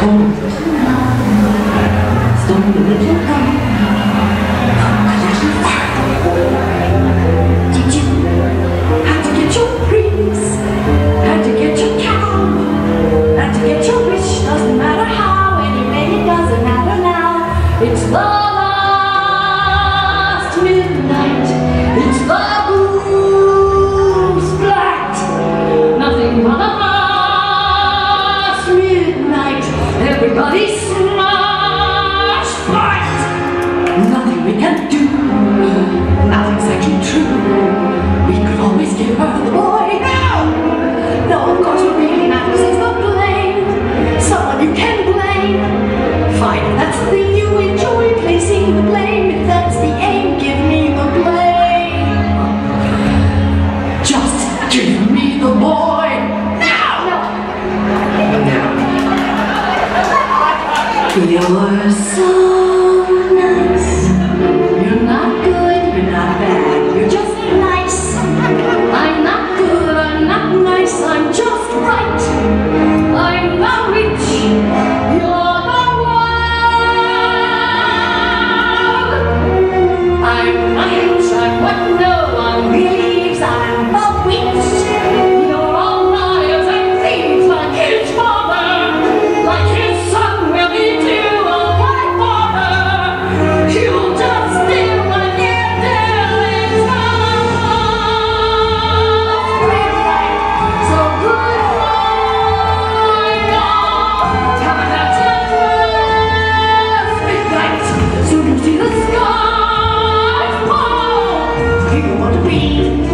How to get your dreams? How to get your cow? How to get your wish? Doesn't matter how, anyway, it doesn't matter now. It's love. Please Your soul. see the sky fall. Do You want to be.